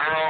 I